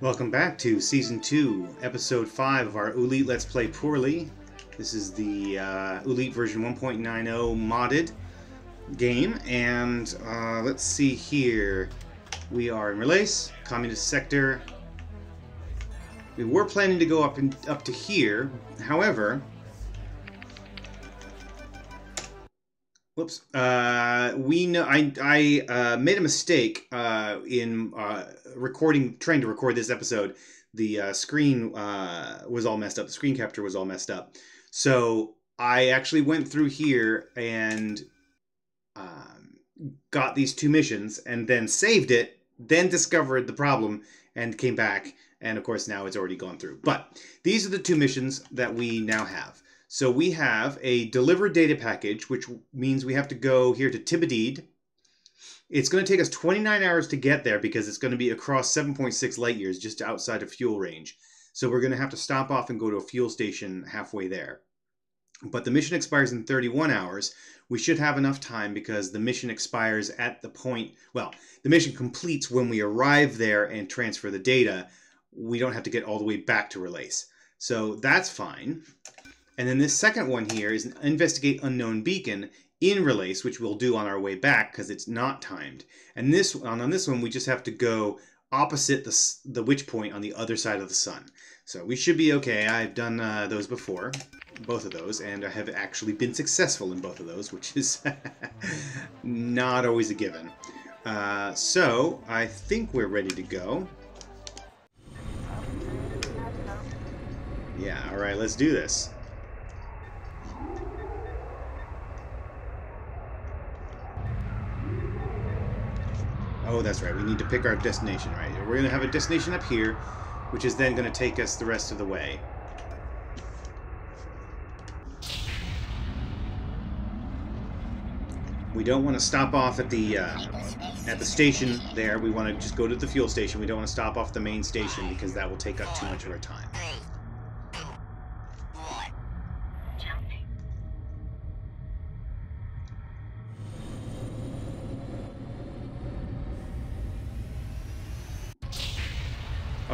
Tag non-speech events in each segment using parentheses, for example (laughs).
Welcome back to Season 2, Episode 5 of our Elite Let's Play Poorly. This is the uh, Elite version 1.90 modded game, and uh, let's see here. We are in Relace, Communist Sector. We were planning to go up, in, up to here, however... Whoops. Uh, we know I I uh, made a mistake uh, in uh, recording, trying to record this episode. The uh, screen uh, was all messed up. The screen capture was all messed up. So I actually went through here and um, got these two missions, and then saved it. Then discovered the problem and came back. And of course, now it's already gone through. But these are the two missions that we now have. So we have a delivered data package, which means we have to go here to Tibedied. It's going to take us 29 hours to get there because it's going to be across 7.6 light years just outside of fuel range. So we're going to have to stop off and go to a fuel station halfway there. But the mission expires in 31 hours. We should have enough time because the mission expires at the point, well, the mission completes when we arrive there and transfer the data. We don't have to get all the way back to Relace. So that's fine. And then this second one here is an investigate unknown beacon in Relace, which we'll do on our way back because it's not timed. And this on, on this one, we just have to go opposite the, the witch point on the other side of the sun. So we should be okay. I've done uh, those before, both of those, and I have actually been successful in both of those, which is (laughs) not always a given. Uh, so I think we're ready to go. Yeah, all right, let's do this. Oh, that's right. We need to pick our destination, right? We're going to have a destination up here, which is then going to take us the rest of the way. We don't want to stop off at the uh, at the station there. We want to just go to the fuel station. We don't want to stop off the main station because that will take up too much of our time.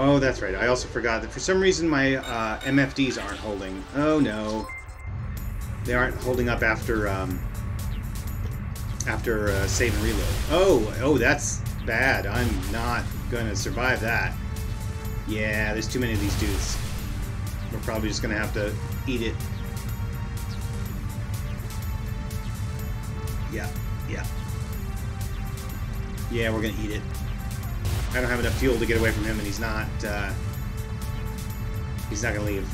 Oh, that's right. I also forgot that for some reason my uh, MFDs aren't holding. Oh no, they aren't holding up after um, after uh, save and reload. Oh, oh, that's bad. I'm not gonna survive that. Yeah, there's too many of these dudes. We're probably just gonna have to eat it. Yeah, yeah. Yeah, we're gonna eat it. I don't have enough fuel to get away from him, and he's not, uh, he's not going to leave.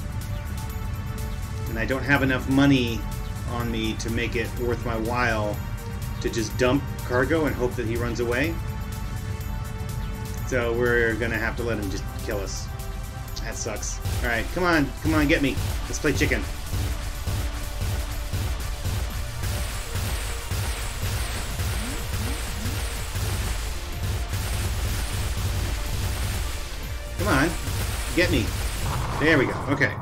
And I don't have enough money on me to make it worth my while to just dump cargo and hope that he runs away. So we're going to have to let him just kill us. That sucks. Alright, come on, come on, get me. Let's play chicken. Get me. There we go. Okay. (laughs)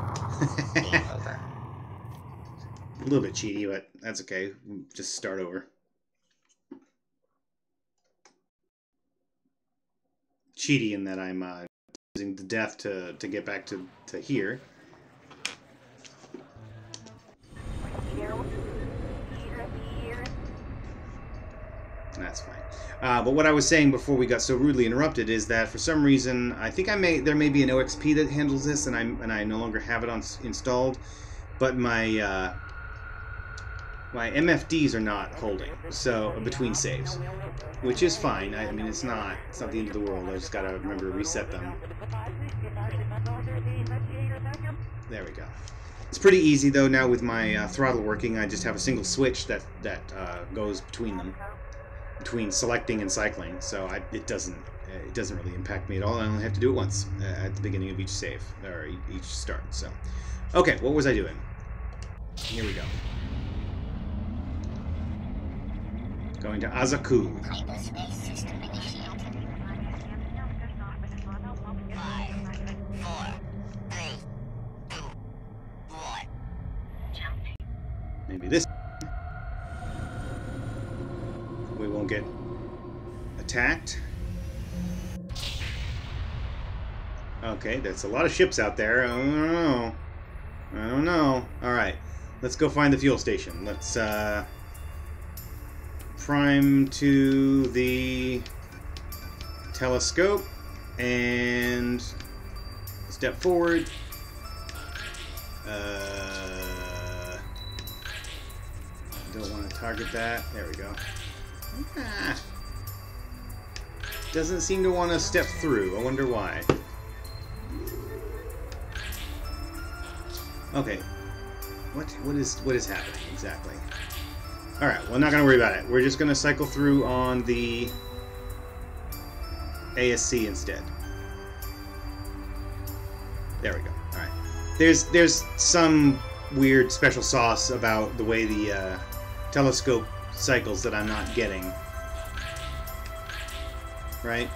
a little bit cheaty, but that's okay. We'll just start over. Cheaty in that I'm uh, using the death to, to get back to, to here. Uh, but what I was saying before we got so rudely interrupted is that for some reason I think I may there may be an OXP that handles this, and I and I no longer have it on installed, but my uh, my MFDs are not holding so between saves, which is fine. I, I mean it's not it's not the end of the world. I just gotta remember to reset them. There we go. It's pretty easy though now with my uh, throttle working. I just have a single switch that that uh, goes between them between selecting and cycling, so I, it doesn't it doesn't really impact me at all. I only have to do it once uh, at the beginning of each save or each start. So, okay, what was I doing? Here we go. Going to Azaku. Get attacked. Okay, that's a lot of ships out there. I don't know. I don't know. Alright, let's go find the fuel station. Let's, uh... Prime to the telescope and step forward. Uh, don't want to target that. There we go. Ah. Doesn't seem to want to step through. I wonder why. Okay. What what is what is happening exactly? All right. Well, not gonna worry about it. We're just gonna cycle through on the ASC instead. There we go. All right. There's there's some weird special sauce about the way the uh, telescope cycles that I'm not getting. Right?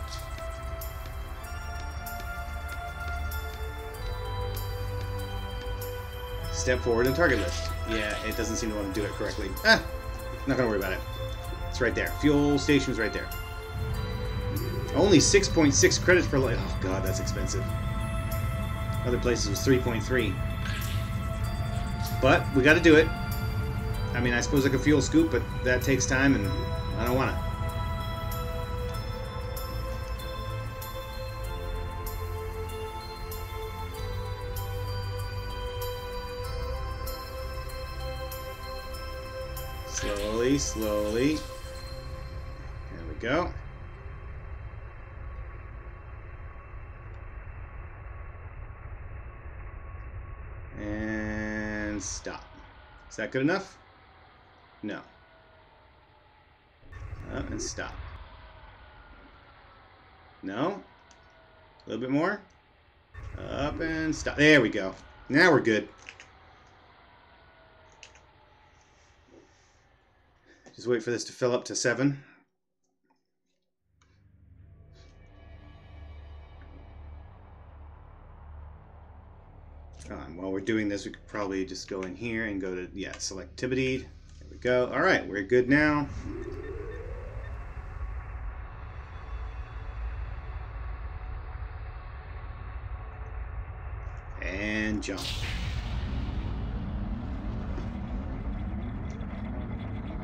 Step forward and target list. Yeah, it doesn't seem to want to do it correctly. Ah! Not gonna worry about it. It's right there. Fuel station's right there. Only 6.6 .6 credits per light. Oh god, that's expensive. Other places was 3.3. But we got to do it. I mean, I suppose I could fuel scoop, but that takes time, and I don't want to. Slowly, slowly. There we go. And stop. Is that good enough? No. Up and stop. No? A little bit more? Up and stop. There we go. Now we're good. Just wait for this to fill up to seven. Um, while we're doing this, we could probably just go in here and go to, yeah, selectivity. We go. All right, we're good now. And jump.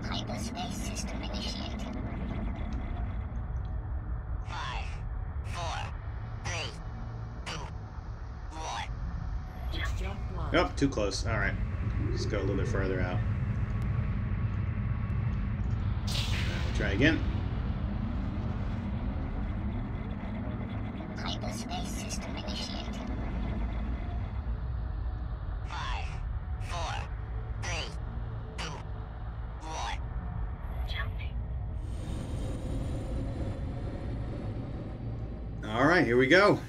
Hyperspace system initiated. Five, four, three, two, one. Jump. Oh, too close. All right. Let's go a little bit further out. Now we'll try again. Hyperspace system initiated. Five, four, three, two, one. Jumping. All right, here we go.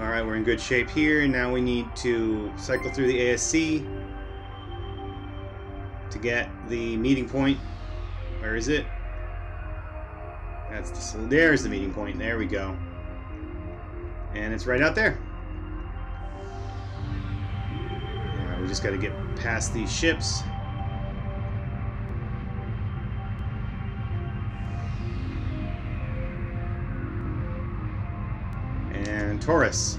All right, we're in good shape here. Now we need to cycle through the ASC to get the meeting point. Where is it? That's the, there's the meeting point. There we go. And it's right out there. Right, we just got to get past these ships. and Torus.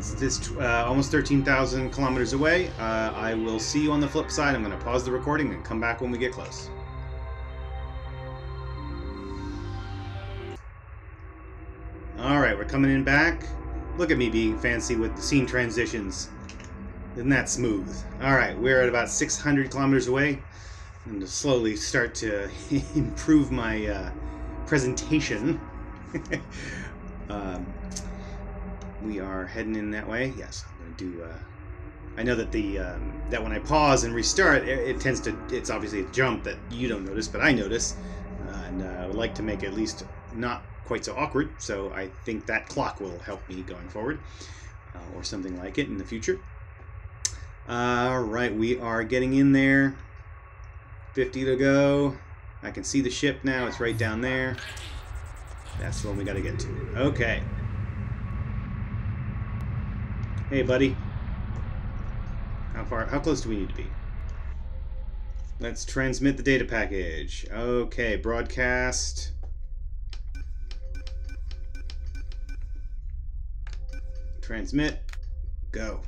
It's this uh, almost 13,000 kilometers away. Uh, I will see you on the flip side. I'm going to pause the recording and come back when we get close. All right, we're coming in back. Look at me being fancy with the scene transitions. Isn't that smooth? All right, we're at about 600 kilometers away. And to slowly start to (laughs) improve my uh, presentation. (laughs) um, we are heading in that way. Yes, I'm going to do. Uh, I know that the um, that when I pause and restart, it, it tends to. It's obviously a jump that you don't notice, but I notice, uh, and uh, I would like to make at least not quite so awkward. So I think that clock will help me going forward, uh, or something like it in the future. All right, we are getting in there. 50 to go. I can see the ship now. It's right down there. That's the one we got to get to. Okay. Hey, buddy. How far, how close do we need to be? Let's transmit the data package. Okay, broadcast. Transmit. Go.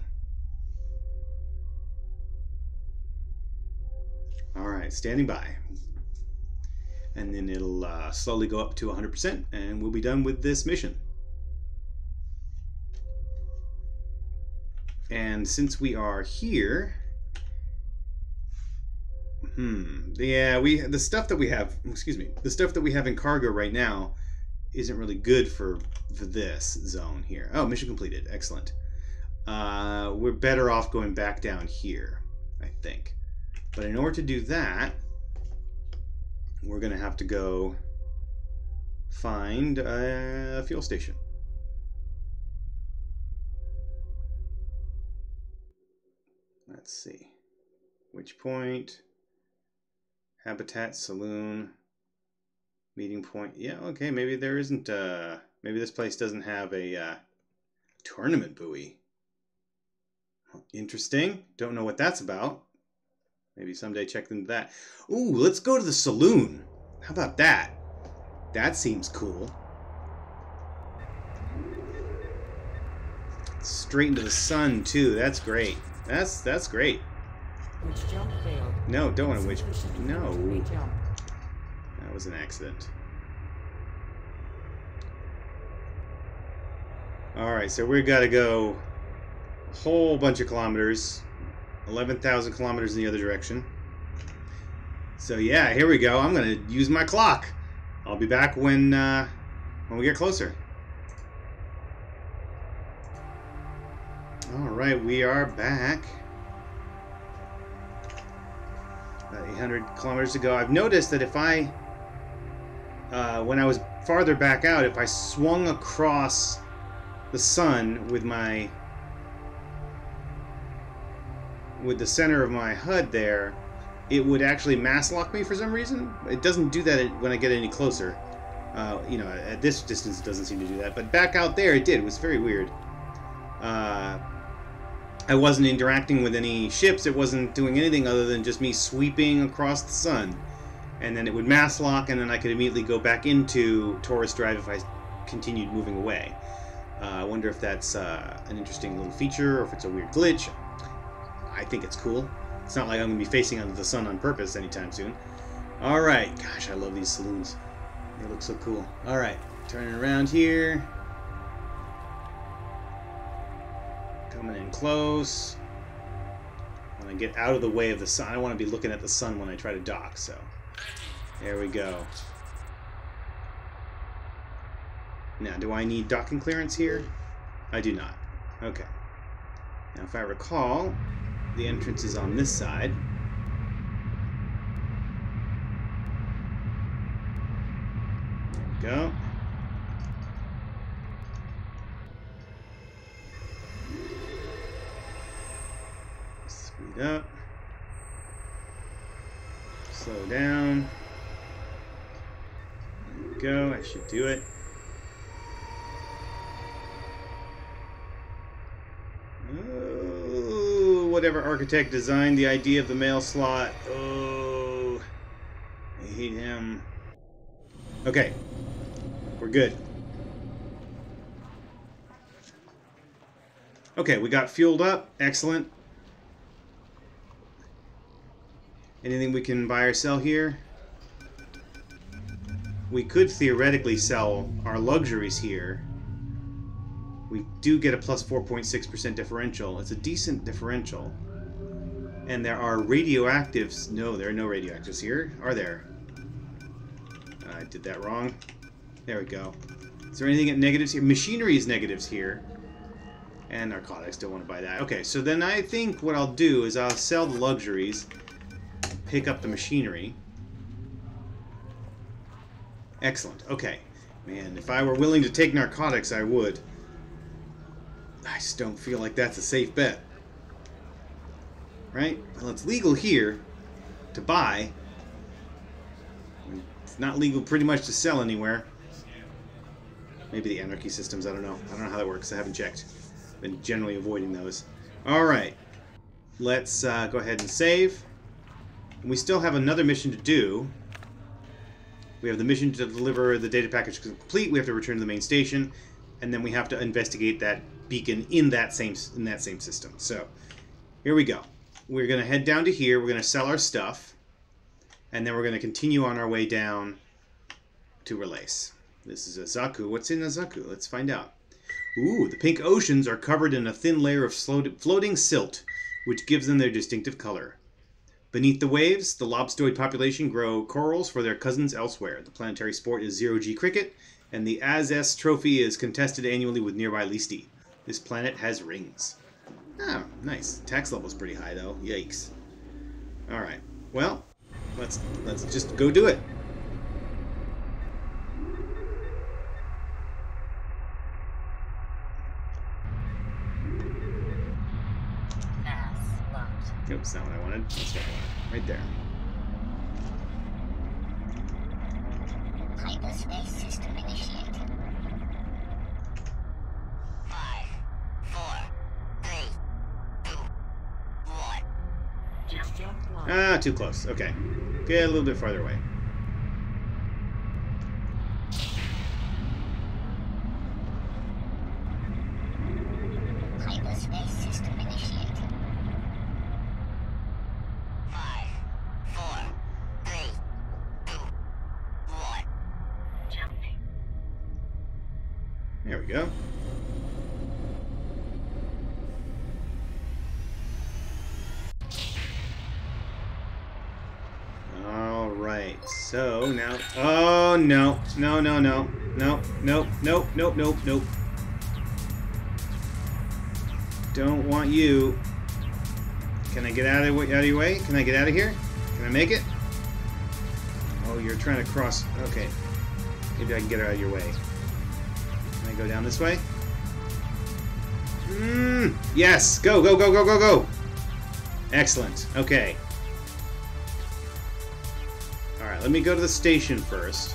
Alright, standing by. And then it'll uh, slowly go up to 100% and we'll be done with this mission. And since we are here, hmm, yeah, we the stuff that we have, excuse me, the stuff that we have in cargo right now isn't really good for, for this zone here. Oh, mission completed. Excellent. Uh, we're better off going back down here, I think. But in order to do that, we're going to have to go find a fuel station. Let's see. Witch point? Habitat, saloon, meeting point. Yeah, okay, maybe there isn't, uh, maybe this place doesn't have a uh, tournament buoy. Interesting. Don't know what that's about. Maybe someday check into that. Ooh, let's go to the saloon. How about that? That seems cool. Straight into the sun too. That's great. That's that's great. Which jump failed. No, don't want to which. No, that was an accident. All right, so we've got to go a whole bunch of kilometers, eleven thousand kilometers in the other direction. So yeah, here we go. I'm gonna use my clock. I'll be back when uh, when we get closer. Right, we are back. About 800 kilometers to go. I've noticed that if I, uh, when I was farther back out, if I swung across the sun with my, with the center of my HUD there, it would actually mass lock me for some reason. It doesn't do that when I get any closer. Uh, you know, at this distance, it doesn't seem to do that. But back out there, it did. It was very weird. Uh, I wasn't interacting with any ships. It wasn't doing anything other than just me sweeping across the sun. And then it would mass lock, and then I could immediately go back into Torus Drive if I continued moving away. Uh, I wonder if that's uh, an interesting little feature or if it's a weird glitch. I think it's cool. It's not like I'm going to be facing under the sun on purpose anytime soon. Alright. Gosh, I love these saloons. They look so cool. Alright. Turning around here. Coming in close. I want to get out of the way of the sun. I want to be looking at the sun when I try to dock, so. There we go. Now, do I need docking clearance here? I do not. Okay. Now, if I recall, the entrance is on this side. There we go. Architect designed the idea of the mail slot. Oh, I hate him. Okay, we're good. Okay, we got fueled up. Excellent. Anything we can buy or sell here? We could theoretically sell our luxuries here. We do get a plus 4.6% differential. It's a decent differential. And there are radioactives. No, there are no radioactives here. Are there? I did that wrong. There we go. Is there anything at negatives here? Machinery is negatives here. And narcotics, don't want to buy that. Okay, so then I think what I'll do is I'll sell the luxuries, pick up the machinery. Excellent, okay. Man, if I were willing to take narcotics, I would. I just don't feel like that's a safe bet. Right? Well, it's legal here to buy. It's not legal pretty much to sell anywhere. Maybe the anarchy systems, I don't know. I don't know how that works. I haven't checked. I've Been generally avoiding those. Alright. Let's uh, go ahead and save. We still have another mission to do. We have the mission to deliver the data package complete. We have to return to the main station. and then we have to investigate that beacon in that same in that same system. So here we go. We're gonna head down to here. We're gonna sell our stuff, and then we're gonna continue on our way down to Relace. This is a Zaku. What's in a Zaku? Let's find out. Ooh, the pink oceans are covered in a thin layer of floating silt, which gives them their distinctive color. Beneath the waves, the lobstoid population grow corals for their cousins elsewhere. The planetary sport is zero G cricket, and the Azes trophy is contested annually with nearby Leesti. This planet has rings. Ah, nice. Tax level's pretty high though. Yikes. All right. Well, let's let's just go do it. Oops, not what I wanted. That's what I wanted. Right there. Hyperspace system initiated. Five, four, three, two, one. Bridge jump too close. Okay. Get a little bit farther away. Hyperspace system initiated. Five, four, three, two, one. Jumping. There we go. All right. So now. Oh no! No! No! No! No! Nope! Nope! Nope! Nope! Nope! Don't want you. Can I get out of out of your way? Can I get out of here? Can I make it? Oh, you're trying to cross. Okay. Maybe I can get out of your way. Can I go down this way? Mm, yes! Go, go, go, go, go, go! Excellent. Okay. Let me go to the station first.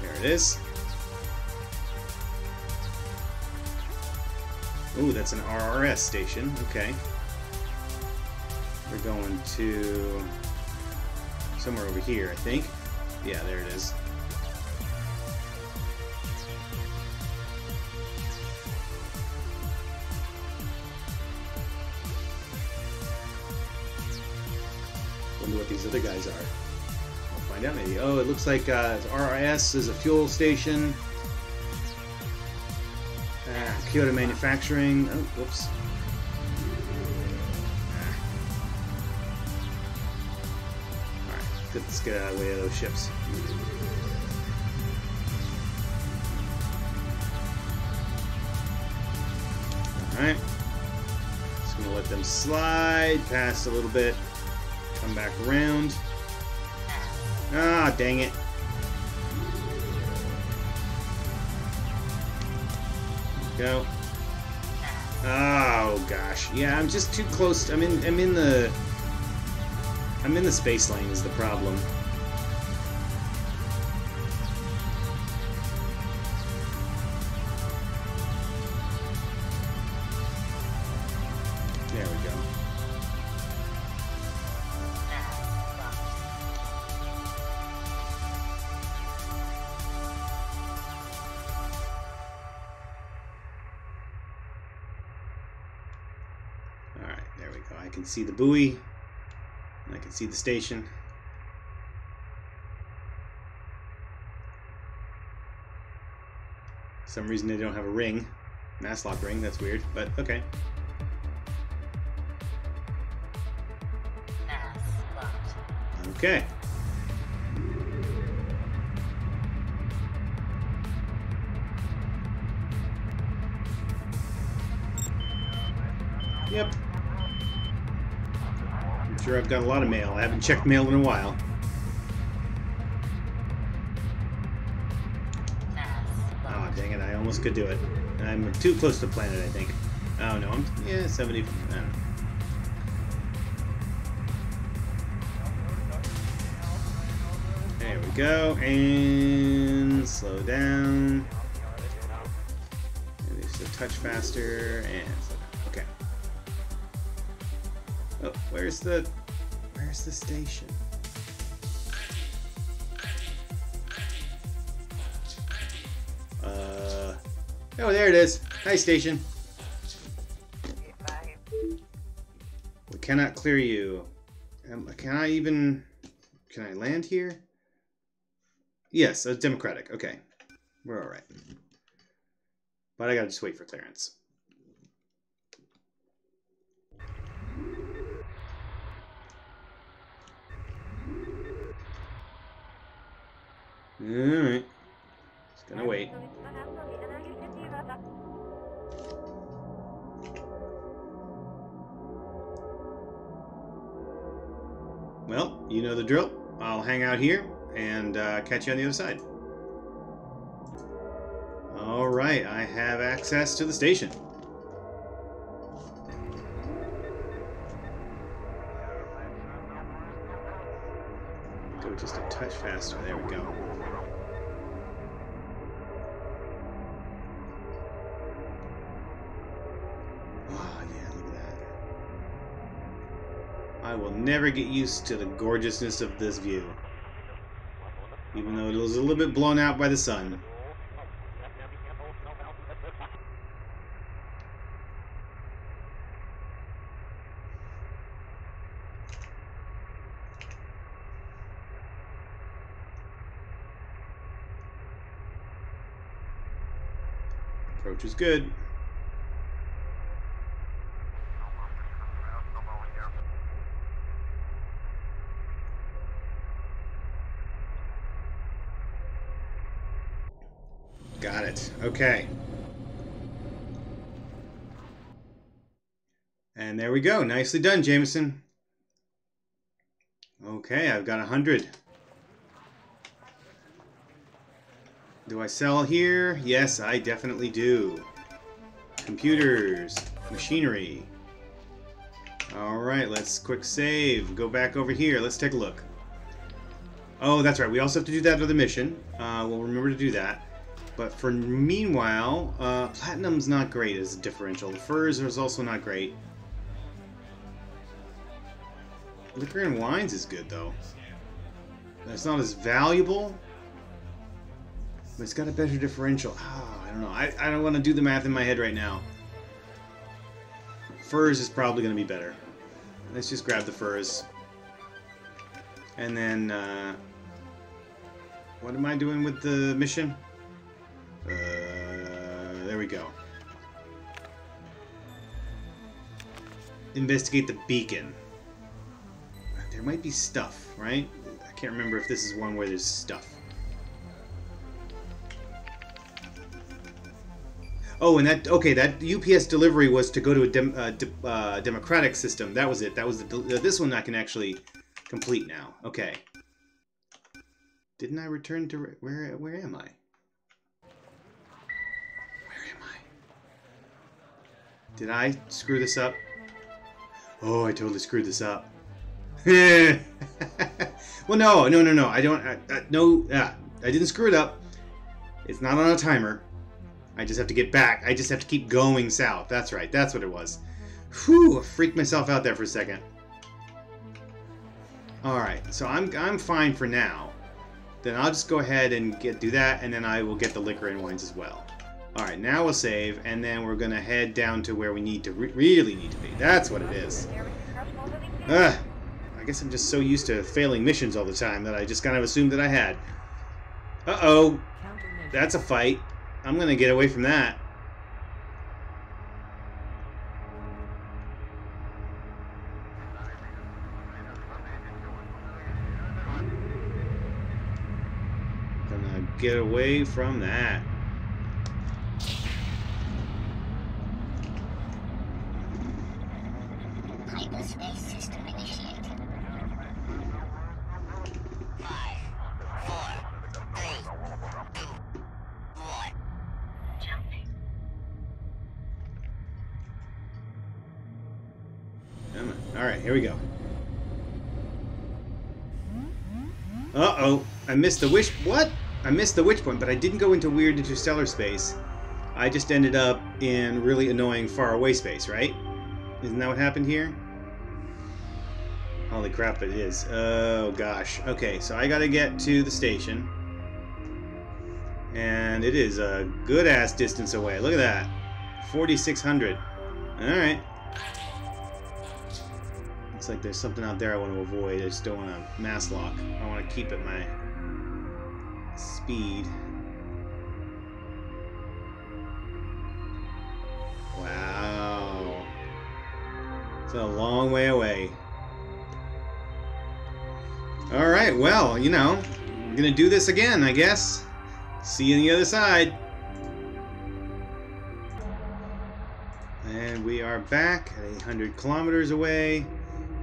There it is. Ooh, that's an RRS station. Okay. We're going to somewhere over here, I think. Yeah, there it is. Guys are. We'll find out maybe. Oh, it looks like uh, RRS is a fuel station. Ah, Kyoto Manufacturing. Oh, whoops. Ah. Alright. Let's get out of the way of those ships. Alright. Just gonna let them slide past a little bit. Come back around. Ah, dang it. Go. Oh gosh. Yeah, I'm just too close. I'm in I'm in the I'm in the space lane is the problem. Can see the buoy. And I can see the station. For some reason they don't have a ring. Mass lock ring, that's weird, but okay. Okay. Yep. Sure I've got a lot of mail. I haven't checked mail in a while. Pass Oh, dang it. I almost could do it. I'm too close to the planet, I think. Oh, no. I'm, yeah, 70. I don't know. There we go. And slow down. Maybe just a touch faster. And slow down. Okay. Oh, where's the... The station? Oh, there it is. Hi, station. We cannot clear you. Um, can I even... Can I land here? Yes, it's democratic. Okay. We're alright. But I gotta just wait for clearance. Alright. Just gonna wait. Well, you know the drill. I'll hang out here and uh, catch you on the other side. All right, I have access to the station. Go just a touch faster. There we go. I will never get used to the gorgeousness of this view. Even though it was a little bit blown out by the sun. Approach is good. Got it. Okay. And there we go. Nicely done, Jameson. Okay, I've got a hundred. Do I sell here? Yes, I definitely do. Computers, machinery. All right, let's quick save. Go back over here. Let's take a look. Oh, that's right. We also have to do that other mission. Uh, we'll remember to do that. But for meanwhile, uh, platinum's not great as a differential. The furs is also not great. Liquor and wines is good though. It's not as valuable, but it's got a better differential. Oh, I don't know. I, I don't want to do the math in my head right now. Furs is probably going to be better. Let's just grab the furs. And then, uh, what am I doing with the mission? Uh, there we go. Investigate the beacon. There might be stuff, right? I can't remember if this is one where there's stuff. Oh, and that okay. That UPS delivery was to go to a dem, uh, de, uh, democratic system. That was it. That was the. uh, This one I can actually complete now. Okay. Didn't I return to where? Where am I? Did I screw this up? Oh, I totally screwed this up. (laughs) well, no, no, no, no. I don't. I, no, uh, I didn't screw it up. It's not on a timer. I just have to get back. I just have to keep going south. That's right. That's what it was. Whew! I freaked myself out there for a second. All right. So I'm I'm fine for now. Then I'll just go ahead and get do that, and then I will get the liquor and wines as well. All right. Now we'll save, and then we're gonna head down to where we need to re- really need to be. That's what it is. Ugh. I guess I'm just so used to failing missions all the time that I just kind of assumed that I had. Uh-oh. That's a fight. I'm gonna get away from that. Gonna get away from that. Missed the wish... What? I missed the witch point, but I didn't go into weird interstellar space. I just ended up in really annoying faraway space, right? Isn't that what happened here? Holy crap, it is. Oh, gosh. Okay, so I gotta get to the station. And it is a good ass distance away. Look at that. 4,600. Alright. Looks like there's something out there I want to avoid. I just don't want to mass lock. I want to keep it my speed. Wow. It's a long way away. Alright, well, you know, I'm gonna do this again, I guess. See you on the other side. And we are back at 800 kilometers away.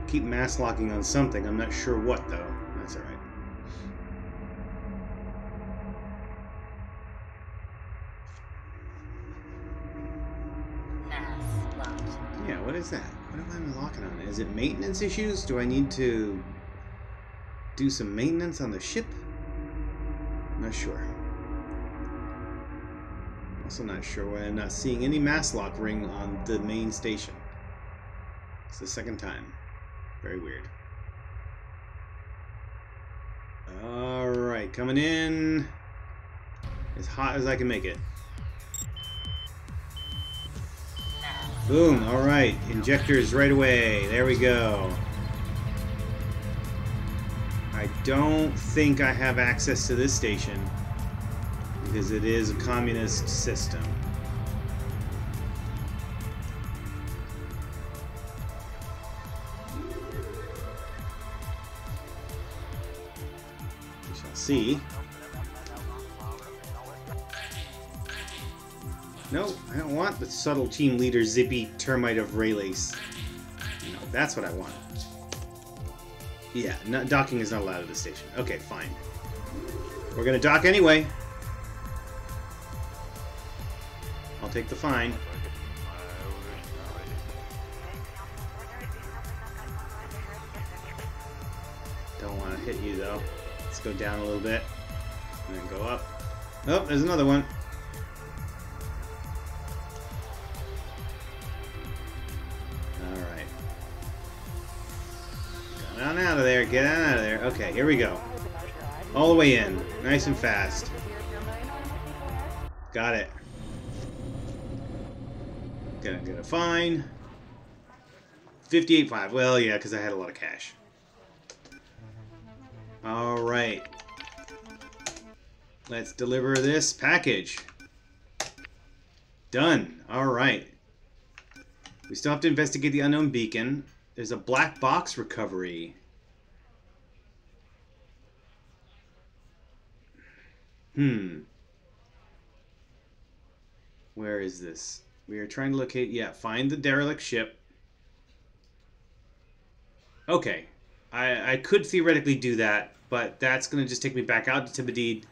Keep mass locking on something. I'm not sure what, though. Is that? What am I locking on? Is it maintenance issues? Do I need to do some maintenance on the ship? Not sure. Also not sure why I'm not seeing any mass lock ring on the main station. It's the second time. Very weird. Alright, coming in. As hot as I can make it. Boom, alright. Injectors right away. There we go. I don't think I have access to this station because it is a communist system. We shall see. No, I don't want the subtle team leader Zippy Termite of Relace. No, that's what I want. Yeah, no, docking is not allowed at the station. Okay, fine. We're gonna dock anyway. I'll take the fine. Don't want to hit you though. Let's go down a little bit. And then go up. Oh, there's another one. Here we go. All the way in. Nice and fast. Got it. Gonna get a fine. 58.5. Well, yeah, because I had a lot of cash. Alright. Let's deliver this package. Done. Alright. We still have to investigate the unknown beacon. There's a black box recovery. Hmm. Where is this? We are trying to locate. Yeah, find the derelict ship. Okay. I, I could theoretically do that, but that's going to just take me back out to Tibedied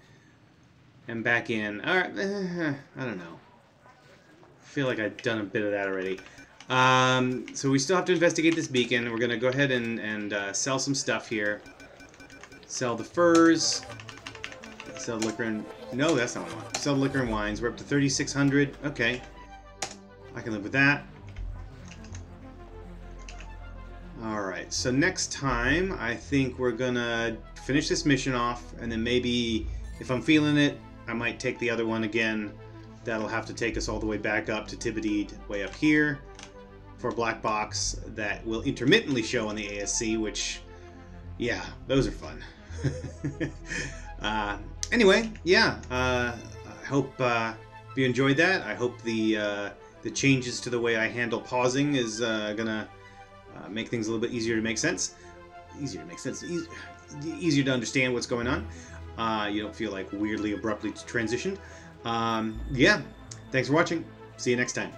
and back in. Alright, (laughs) I don't know. I feel like I've done a bit of that already. Um, so we still have to investigate this beacon. We're going to go ahead and, and uh, sell some stuff here. Sell the furs. Sell liquor and... No, that's not what I want. Sell liquor and wines. We're up to 3,600. Okay. I can live with that. Alright, so next time, I think we're gonna finish this mission off, and then maybe, if I'm feeling it, I might take the other one again. That'll have to take us all the way back up to Tibedied, way up here, for a black box that will intermittently show on the ASC, which, yeah, those are fun. (laughs) uh, anyway, yeah, uh, I hope uh, you enjoyed that. I hope the uh, the changes to the way I handle pausing is uh, gonna uh, make things a little bit easier to make sense. Easier to make sense. E- easier to understand what's going on. Uh, you don't feel like weirdly abruptly transitioned. Um, yeah. Thanks for watching. See you next time.